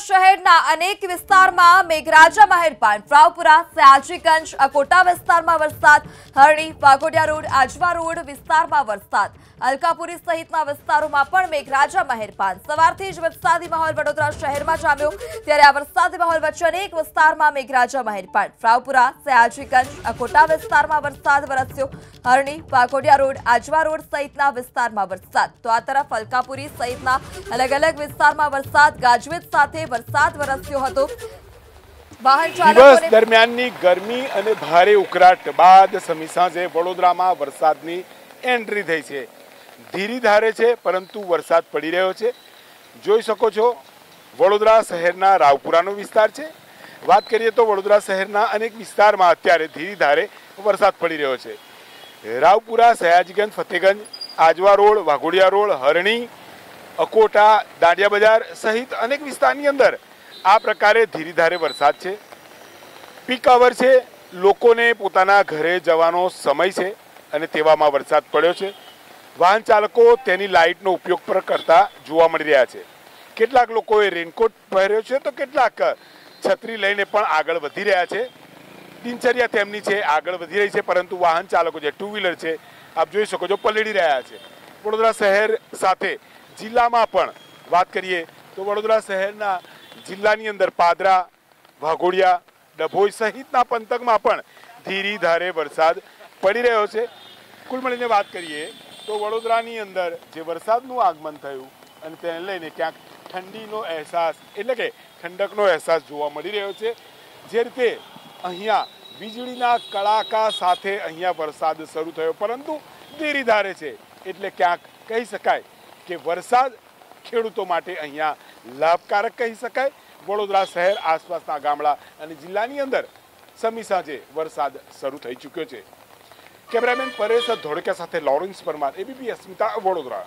શહેરના અનેક વિસ્તારમાં મેઘરાજા મહેરબાન રાવપુરા, સયાજીગંજ, અકોટા વિસ્તારમાં વરસાદ, હરણી, વાઘોડિયા રોડ, આજવા રોડ વિસ્તારમાં વરસાદ. અલકાપુરી સહિતના વિસ્તારોમાં પણ મેઘરાજા મહેરપાન સવારથી જ વરસાદી માહોલ વડોદરા શહેરમાં જામ્યો. ત્યારે આ વરસાદી માહોલ વચ્ચે અનેક વિસ્તારમાં મેઘરાજા મહેરપાન ફ્રાવપુરા સયાજીગંજ, અકોટા વિસ્તારમાં વરસાદ વરસ્યો. હરણી, વાઘોડિયા રોડ, આજવા રોડ સહિતના વિસ્તારમાં વરસાદ. તો આ તરફ અલકાપુરી સહિતના અલગ અલગ વિસ્તારમાં વરસાદ. ગાજવીજ સાથે વરસાદ વરસ્યો હતો. દિવસ દરમિયાનની ગરમી અને ભારે ઉકળાટ બાદ સમી સાંજે વડોદરામાં વરસાદની એન્ટ્રી થઈ છે. ધીરી ધારે છે, પરંતુ વરસાદ પડી રહ્યો છે. જોઈ શકો છો, વડોદરા શહેરના રાવપુરાનો વિસ્તાર છે. વાત કરીએ તો વડોદરા શહેરના અનેક વિસ્તારમાં અત્યારે ધીરી ધારે વરસાદ પડી રહ્યો છે. રાવપુરા, સયાજીગંજ, ફતેગંજ, આજવા રોડ, વાઘોડિયા રોડ, હરણી અકોટા, દાંડિયા બજાર સહિત અનેક વિસ્તારની અંદર આ પ્રકારે ધીરીધારે વરસાદ છે. પીક અવર છે. લોકોને પોતાના ઘરે જવાનો સમય છે અને તેવામાં વરસાદ પડ્યો છે. વાહન ચાલકો તેની લાઇટનો ઉપયોગ પણ કરતા જોવા મળી રહ્યા છે. કેટલાક લોકોએ રેનકોટ પહેર્યો છે તો કેટલાક છત્રી લઈને પણ આગળ વધી રહ્યા છે. દિનચર્યા તેમની છે, આગળ વધી રહી છે, પરંતુ વાહન ચાલકો જે ટુ વ્હીલર છે, આપ જોઈ શકો છો પલળી રહ્યા છે. વડોદરા શહેર સાથે જિલ્લામાં પણ. વાત કરીએ તો વડોદરા શહેરના જિલ્લાની અંદર પાદરા, વાઘોડિયા, ડભોઈ સહિતના પંથકમાં પણ ધીરી ધારે વરસાદ પડી રહ્યો છે. કુલ મળીને વાત કરીએ તો વડોદરાની અંદર જે વરસાદનું આગમન થયું અને તેને લઈને ક્યાંક ઠંડીનો અહેસાસ, એટલે કે ઠંડકનો અહેસાસ જોવા મળી રહ્યો છે. જે રીતે અહીંયા વીજળીના કડાકા સાથે અહીંયા વરસાદ શરૂ થયો, પરંતુ ધીરી ધારે છે. એટલે ક્યાંક કહી શકાય કે વરસાદ ખેડૂતો માટે અહીંયા લાભકારક કહી શકાય. વડોદરા શહેર આસપાસના ગામડા અને જિલ્લાની અંદર સમી સાંજે વરસાદ શરૂ થઈ ચૂક્યો છે. કેમેરામેન પરેશ ધોળકા સાથે લોરેન્સ પરમાર એબીપી અસ્મિતા, વડોદરા.